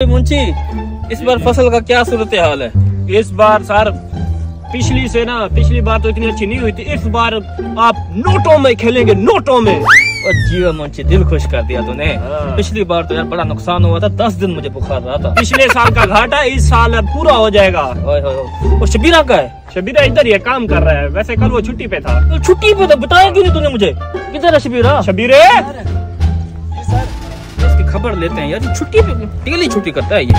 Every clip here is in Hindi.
मुंशी इस बार फ़सल का क्या सूरत हाल है? इस बार सर पिछली से ना पिछली बार तो इतनी अच्छी नहीं हुई थी। इस बार आप नोटों में खेलेंगे नोटों में। जीवा मुंशी दिल खुश कर दिया तूने। हाँ। पिछली बार तो यार बड़ा नुकसान हुआ था दस दिन मुझे बुखार रहा था। पिछले साल का घाटा इस साल अब पूरा हो जाएगा। और शबीरा का है? शबीरा इधर ही काम कर रहा है। वैसे कल वो छुट्टी पे था। तो छुट्टी पे था बताया क्यों नहीं तूने मुझे? किधर है शबीरा? शबीरे! खबर लेते हैं यार छुट्टी डेली छुट्टी करता है ये।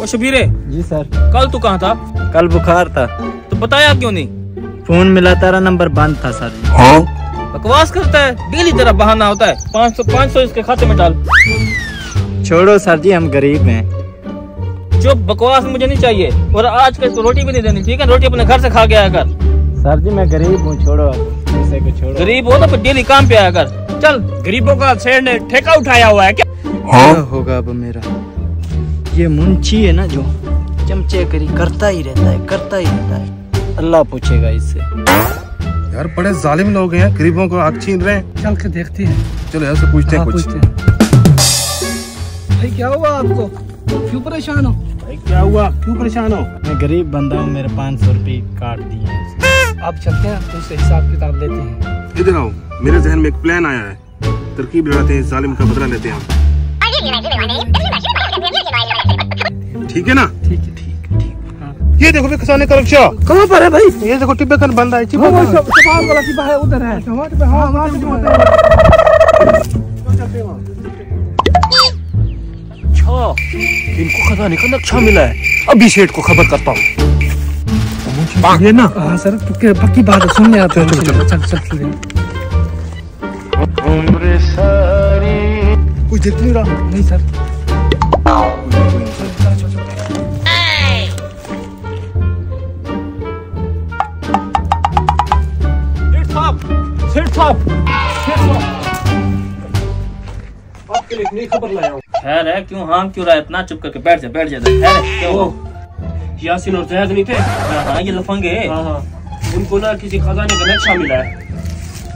और शबीरे जी सर। कल तू कहाँ था? कल बुखार था। तो बताया क्यों नहीं? फ़ोन मिला तारा नंबर बंद था सर। जी बकवास करता है डेली तेरा बहाना होता है। पाँच सौ पाँच सौ इसके खाते में डाल। छोड़ो सर जी हम गरीब हैं। जो बकवास मुझे नहीं चाहिए और आज कल इसको रोटी भी नहीं देनी ठीक है? रोटी अपने घर से खा के आया कर। सर जी मैं गरीब हूँ छोड़ो। अब छोड़ो। गरीब हो तो डेली काम पे आया कर। चल गरीबों का शेर ने ठेका उठाया हुआ है क्या? क्या होगा अब मेरा? ये मुंशी है ना जो? चमचे करी करता ही रहता है करता ही रहता है। अल्लाह पूछेगा इससे। यार बड़े जालिम लोग हैं गरीबों को हक छीन रहे हैं। चल के देखते हैं। चलो यार से पूछते हैं हाँ, कुछ। पूछते भाई क्या हुआ आपको? क्यों परेशान हो? भाई क्या हुआ? क्यों परेशान हो? मैं गरीब बंदा हूँ मेरे पाँच सौ रुपये काट दिए आप चलते हैं तुमसे हिसाब किताब लेते हैं। इधर आओ? मेरे जहन में एक प्लान आया है। तरकीब लगाते हैं जालिम का बदला लेते हैं ठीक है ना? ठीक है ठीक ठीक। हाँ। ये देखो भी खजाने का रक्षा। कहाँ पर है भाई? ये देखो टिब्बे कन बंद है हाँ। वाला की है उधर है। हाँ अच्छा इनको खजाने का नक्शा मिला है। अभी सेठ को खबर करता हूँ। ये ना हाँ सर पक्की पक्की बात है सुनने आते हैं चलो, चलो, चल चल चल। कुछ दिख नहीं रहा? नहीं सर। आपके लिए खबर लाया हूँ। खैर है क्यों हाँ क्यों रहा इतना चुप करके बैठ जा बैठ जा खैर है क्या हुआ? वो यासीन और जहद नहीं थे? हाँ हाँ, ये लफंगे हाँ हाँ। उनको ना किसी खजाने का नक्शा मिला है।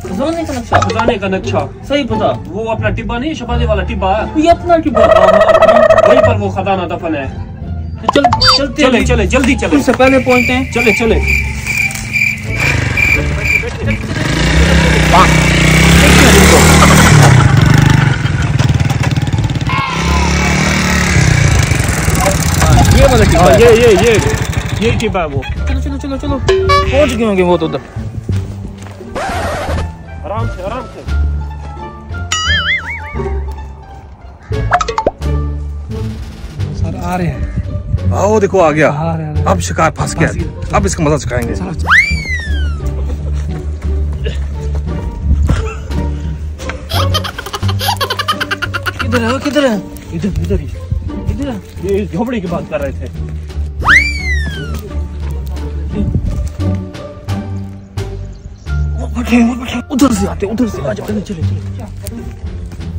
खजाने का नक्शा? खजाने का नक्शा। सही पता। वो अपना टिब्बा नहीं शबादे वाला टिब्बा। ये अपना बात हाँ, हाँ, वहीं पर वो खजाना दफन है। तो चल चलते चले। चले जल्दी चले। पहले पहुँचते हैं। चले चले ये वाला टिब्बा हाँ है। ये ये ये ये टिब्बा है वो। चलो चलो चलो चलो। पहुँच गए होंगे वो तो उधर। आराम से आराम से। सर आ रहे हैं। आओ देखो आ गया। आ रहे हैं अब शिकार फंस गया। अब इसका मज़ा चखाएँगे किधर है किधर है? इधर इधर ही। इधर है। ये झोपड़ी की बात कर रहे थे। उधर से आते उधर से आ जाओ चले चले चले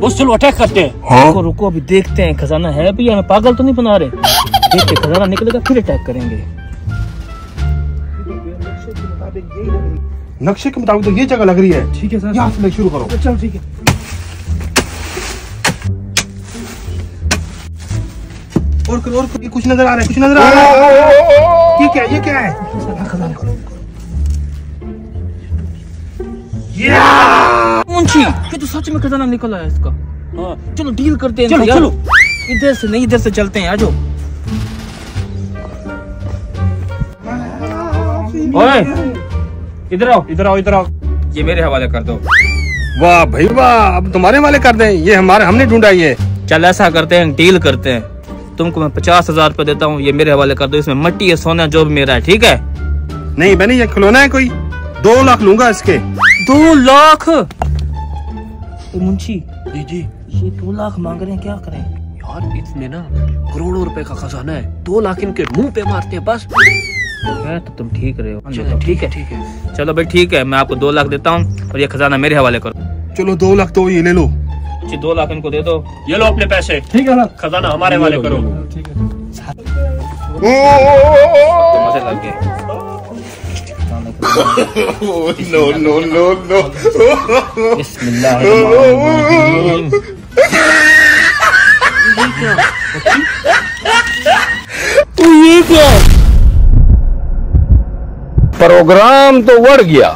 बस चलो अटैक करते हैं हाँ? रुको रुको अभी देखते हैं खजाना है भी हमें पागल तो नहीं बना रहे देखते खजाना निकलेगा फिर अटैक करेंगे नक्शे के मुताबिक तो ये जगह लग रही है ठीक है सर यहाँ से शुरू करो चलो ठीक है और करो और करो। कुछ नज़र आ रहा है कुछ नज़र आ रहा है ये क्या है ये क्या है? मुंशी ये तो सच में खजाना निकला है इसका। हाँ चलो डील करते हैं चलो, चलो। इधर से नहीं इधर से चलते हैं आ जाओ। ओए इधर आओ इधर आओ इधर आओ। ये मेरे हवाले कर दो। वाह भाई वाह अब तुम्हारे वाले कर दें ये हमारे हमने ढूंढा ये। चल ऐसा करते हैं डील करते हैं। तुमको मैं पचास हज़ार रुपये देता हूँ ये मेरे हवाले कर दो इसमें मट्टी है सोना जो भी मेरा है ठीक है? नहीं बनी ये खिलौना है कोई? दो लाख लूँगा इसके। दो लाख? मुंशी जी जी। ये दो लाख मांग रहे हैं क्या करें? यार इसमें ना करोड़ों रुपए का खजाना है। दो लाख इनके मुँह पे मारते हैं बस। है तो तुम ठीक रहे हो। चलो ठीक है। ठीक है। चलो भाई ठीक है मैं आपको दो लाख देता हूँ और ये खजाना मेरे हवाले करो। चलो दो लाख तो ये ले लो। बच्ची दो लाख इनको दे दो। ये लो अपने पैसे। ठीक है ना? खजाना हमारे वाले करो ठीक है नो नो नो ये क्या प्रोग्राम तो बढ़ गया।